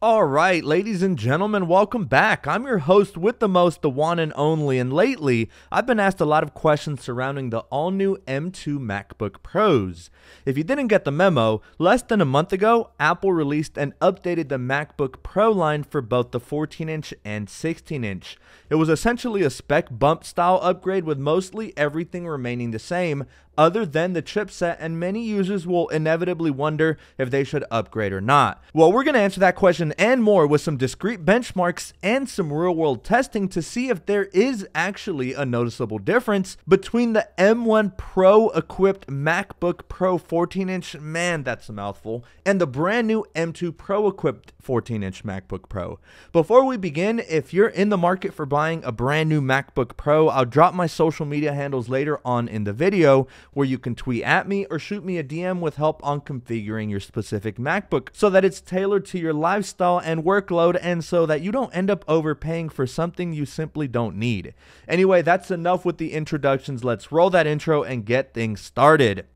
All right, ladies and gentlemen, welcome back. I'm your host with the most, the one and only, and lately I've been asked a lot of questions surrounding the all new M2 MacBook Pros. If you didn't get the memo, less than a month ago, Apple released and updated the MacBook Pro line for both the 14 inch and 16 inch. It was essentially a spec bump style upgrade with mostly everything remaining the same, other than the chipset, and many users will inevitably wonder if they should upgrade or not. Well, we're going to answer that question and more with some discrete benchmarks and some real world testing to see if there is actually a noticeable difference between the M1 Pro equipped MacBook Pro 14 inch, man, that's a mouthful, and the brand new M2 Pro equipped 14 inch MacBook Pro. Before we begin, if you're in the market for buying a brand new MacBook Pro, I'll drop my social media handles later on in the video where you can tweet at me or shoot me a DM with help on configuring your specific MacBook so that it's tailored to your lifestyle and workload and so that you don't end up overpaying for something you simply don't need. Anyway, that's enough with the introductions. Let's roll that intro and get things started.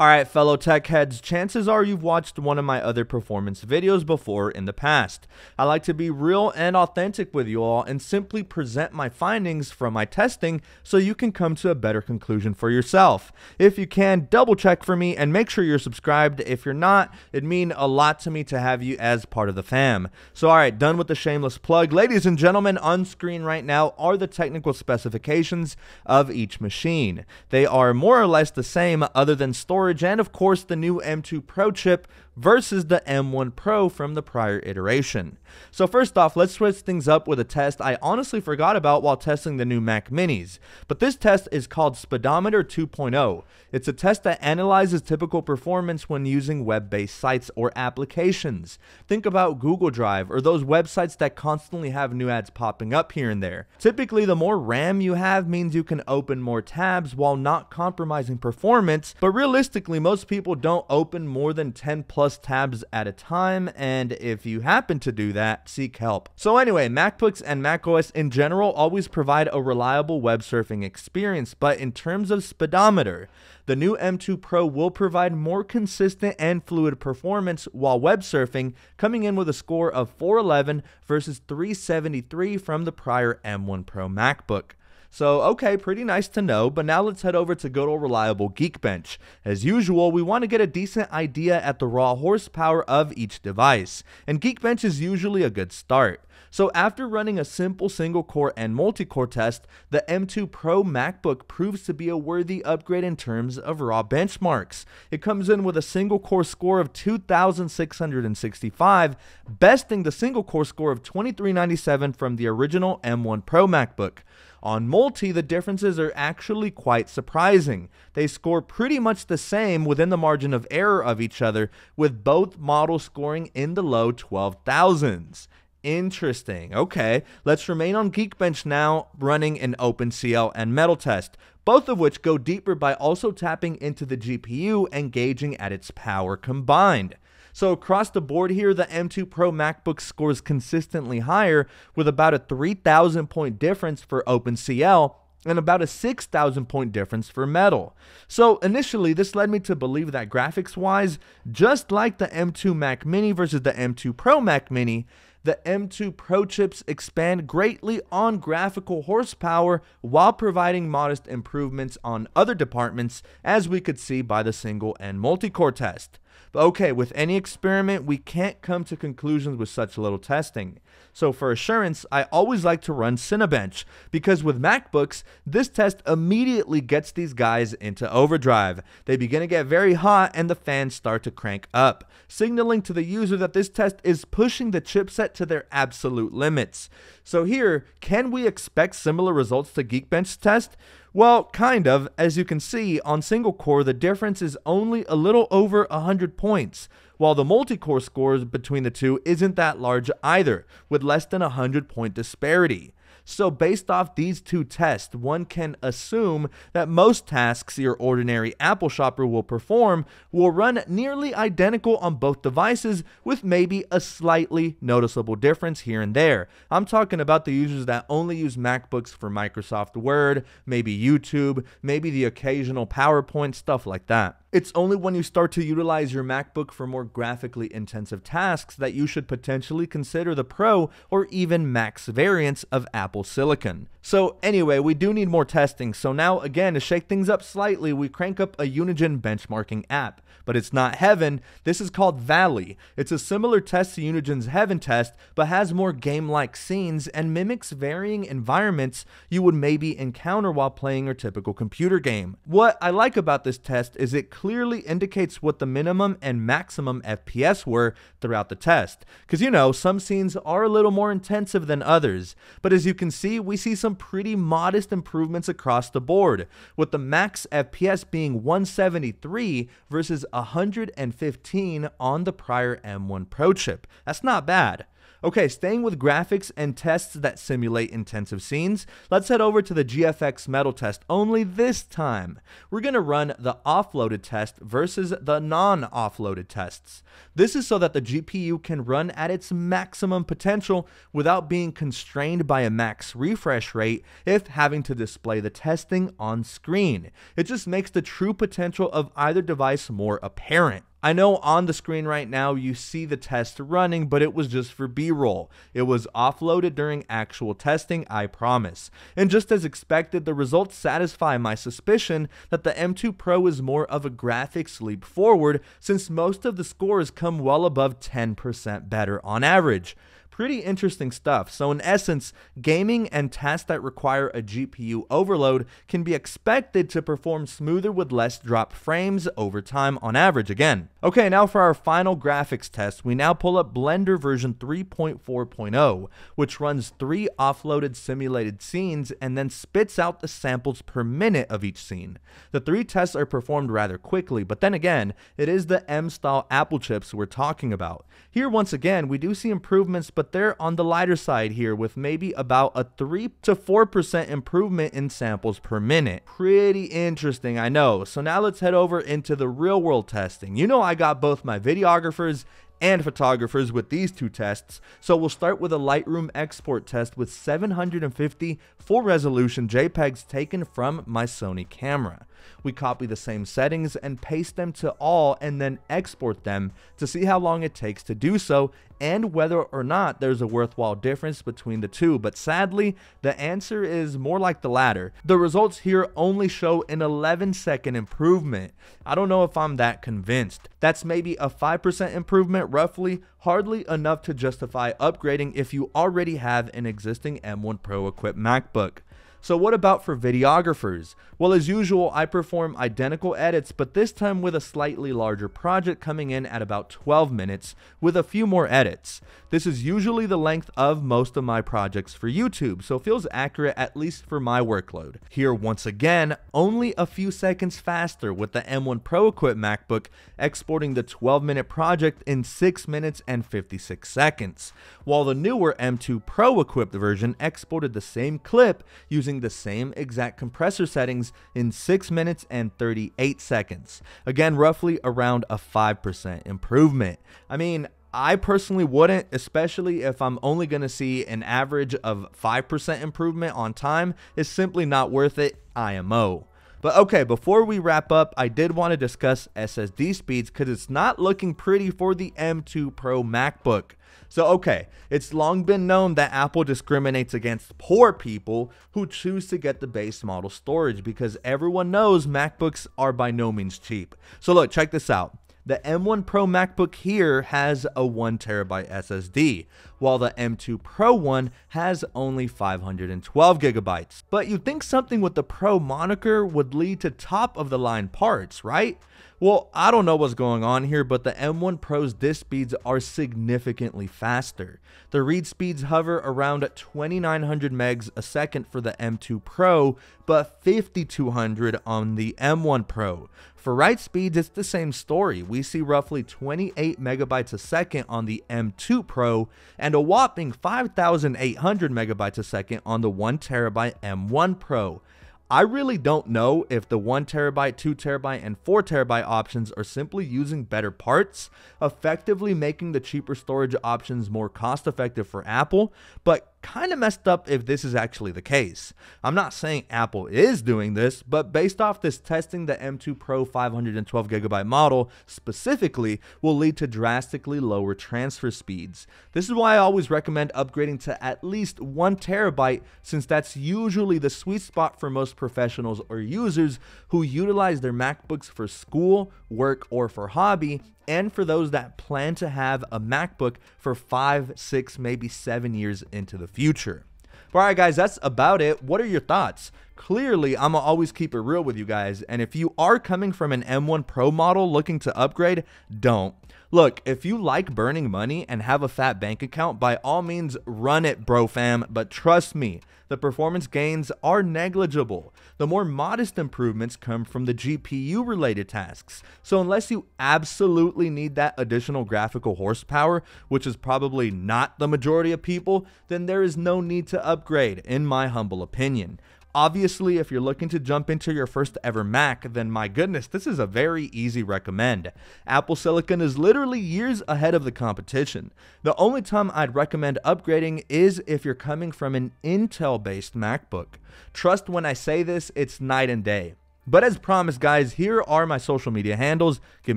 Alright, fellow tech heads, chances are you've watched one of my other performance videos before in the past. I like to be real and authentic with you all and simply present my findings from my testing so you can come to a better conclusion for yourself. If you can, double check for me and make sure you're subscribed. If you're not, it'd mean a lot to me to have you as part of the fam. So, alright, done with the shameless plug. Ladies and gentlemen, on screen right now are the technical specifications of each machine. They are more or less the same other than storage storage, and of course the new M2 Pro chip versus the M1 Pro from the prior iteration. So first off, let's switch things up with a test I honestly forgot about while testing the new Mac Minis. But this test is called Speedometer 2.0. It's a test that analyzes typical performance when using web-based sites or applications. Think about Google Drive or those websites that constantly have new ads popping up here and there. Typically, the more RAM you have means you can open more tabs while not compromising performance, but realistically, most people don't open more than 10 plus plus tabs at a time, and if you happen to do that, seek help. So anyway, MacBooks and macOS in general always provide a reliable web surfing experience, but in terms of speedometer, the new M2 Pro will provide more consistent and fluid performance while web surfing, coming in with a score of 411 versus 373 from the prior M1 Pro MacBook. So, okay, pretty nice to know, but now let's head over to good old reliable Geekbench. As usual, we want to get a decent idea at the raw horsepower of each device, and Geekbench is usually a good start. So after running a simple single core and multi-core test, the M2 Pro MacBook proves to be a worthy upgrade in terms of raw benchmarks. It comes in with a single core score of 2665, besting the single core score of 2397 from the original M1 Pro MacBook. On multi, the differences are actually quite surprising. They score pretty much the same within the margin of error of each other, with both models scoring in the low 12,000s. Interesting. Okay, let's remain on Geekbench now, running an OpenCL and Metal test, both of which go deeper by also tapping into the GPU and gauging at its power combined. So across the board here, the M2 Pro MacBook scores consistently higher with about a 3,000 point difference for OpenCL and about a 6,000 point difference for metal. So initially, this led me to believe that graphics wise, just like the M2 Mac Mini versus the M2 Pro Mac Mini, the M2 Pro chips expand greatly on graphical horsepower while providing modest improvements on other departments, as we could see by the single and multi-core test. Okay, with any experiment, we can't come to conclusions with such little testing. So for assurance, I always like to run Cinebench because with MacBooks, this test immediately gets these guys into overdrive. They begin to get very hot and the fans start to crank up, signaling to the user that this test is pushing the chipset to their absolute limits. So here, can we expect similar results to Geekbench's test? Well, kind of. As you can see, on single core, the difference is only a little over 100 points, while the multi-core scores between the two isn't that large either, with less than a 100 point disparity. So, based off these two tests, one can assume that most tasks your ordinary Apple shopper will perform will run nearly identical on both devices, with maybe a slightly noticeable difference here and there. I'm talking about the users that only use MacBooks for Microsoft Word, maybe YouTube, maybe the occasional PowerPoint, stuff like that. It's only when you start to utilize your MacBook for more graphically intensive tasks that you should potentially consider the Pro or even Max variants of Apple Silicon. So anyway, we do need more testing. So now again, to shake things up slightly, we crank up a Unigine benchmarking app. But it's not Heaven, this is called Valley. It's a similar test to Unigine's Heaven test, but has more game-like scenes and mimics varying environments you would maybe encounter while playing your typical computer game. What I like about this test is it clearly indicates what the minimum and maximum FPS were throughout the test. Because you know, some scenes are a little more intensive than others, but as you can see, we see some pretty modest improvements across the board, with the max FPS being 173 versus 115 on the prior M1 Pro chip. That's not bad. Okay, staying with graphics and tests that simulate intensive scenes, let's head over to the GFX Metal test, only this time. We're going to run the offloaded test versus the non-offloaded tests. This is so that the GPU can run at its maximum potential without being constrained by a max refresh rate if having to display the testing on screen. It just makes the true potential of either device more apparent. I know on the screen right now you see the test running, but it was just for B-roll. It was offloaded during actual testing, I promise. And just as expected, the results satisfy my suspicion that the M2 Pro is more of a graphics leap forward since most of the scores come well above 10% better on average pretty interesting stuff. So, in essence, gaming and tasks that require a GPU overload can be expected to perform smoother with less drop frames over time on average again. Okay, now for our final graphics test, we now pull up Blender version 3.4.0, which runs three offloaded simulated scenes and then spits out the samples per minute of each scene. The three tests are performed rather quickly, but then again, it is the M style Apple chips we're talking about. Here, once again, we do see improvements, but they're on the lighter side here with maybe about a 3 to 4% improvement in samples per minute. Pretty interesting, I know. So now let's head over into the real world testing. You know I got both my videographers and photographers with these two tests. So we'll start with a Lightroom export test with 750 full resolution JPEGs taken from my Sony camera. We copy the same settings and paste them to all and then export them to see how long it takes to do so and whether or not there's a worthwhile difference between the two. But sadly, the answer is more like the latter. The results here only show an 11 second improvement. I don't know if I'm that convinced. That's maybe a 5% improvement roughly, hardly enough to justify upgrading if you already have an existing M1 Pro equipped MacBook. So what about for videographers? Well, as usual, I perform identical edits, but this time with a slightly larger project coming in at about 12 minutes with a few more edits. This is usually the length of most of my projects for YouTube, so feels accurate at least for my workload. Here, once again, only a few seconds faster with the M1 Pro equipped MacBook exporting the 12 minute project in 6 minutes and 56 seconds, while the newer M2 Pro equipped version exported the same clip using using the same exact compressor settings in 6 minutes and 38 seconds. Again, roughly around a 5% improvement. I mean, I personally wouldn't, especially if I'm only going to see an average of 5% improvement on time. It's simply not worth it, IMO. But okay, before we wrap up, I did want to discuss SSD speeds because it's not looking pretty for the M2 Pro MacBook. So, okay, it's long been known that Apple discriminates against poor people who choose to get the base model storage because everyone knows MacBooks are by no means cheap. So, look, check this out. The M1 Pro MacBook here has a 1TB SSD, while the M2 Pro one has only 512 gigabytes. But you'd think something with the Pro moniker would lead to top of the line parts, right? Well, I don't know what's going on here, but the M1 Pro's disk speeds are significantly faster. The read speeds hover around 2900 megs a second for the M2 Pro, but 5200 on the M1 Pro. For write speeds, it's the same story. We see roughly 28 megabytes a second on the M2 Pro and a whopping 5800 megabytes a second on the 1TB M1 Pro. I really don't know if the 1 terabyte, 2 terabyte, and 4 terabyte options are simply using better parts, effectively making the cheaper storage options more cost effective for Apple, but kind of messed up if this is actually the case. I'm not saying Apple is doing this, but based off this testing, the M2 Pro 512GB model specifically will lead to drastically lower transfer speeds. This is why I always recommend upgrading to at least 1 terabyte since that's usually the sweet spot for most professionals or users who utilize their MacBooks for school, work, or for hobby and for those that plan to have a MacBook for five, six, maybe seven years into the future. But all right, guys, that's about it. What are your thoughts? Clearly, I'm gonna always keep it real with you guys. And if you are coming from an M1 Pro model looking to upgrade, don't. Look, if you like burning money and have a fat bank account, by all means run it, bro fam. But trust me, the performance gains are negligible. The more modest improvements come from the GPU related tasks. So, unless you absolutely need that additional graphical horsepower, which is probably not the majority of people, then there is no need to upgrade, in my humble opinion. Obviously, if you're looking to jump into your first ever Mac, then my goodness, this is a very easy recommend. Apple Silicon is literally years ahead of the competition. The only time I'd recommend upgrading is if you're coming from an Intel based MacBook. Trust when I say this, it's night and day. But as promised, guys, here are my social media handles. Give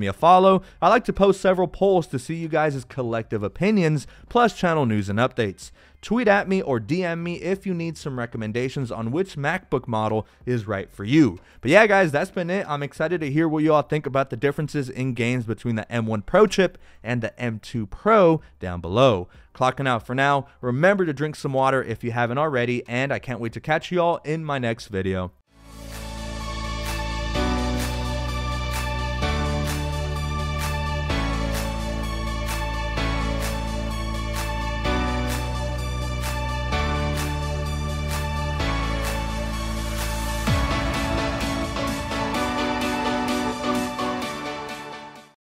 me a follow. I like to post several polls to see you guys' collective opinions, plus channel news and updates. Tweet at me or DM me if you need some recommendations on which MacBook model is right for you. But yeah, guys, that's been it. I'm excited to hear what you all think about the differences in games between the M1 Pro chip and the M2 Pro down below. Clocking out for now. Remember to drink some water if you haven't already, and I can't wait to catch you all in my next video.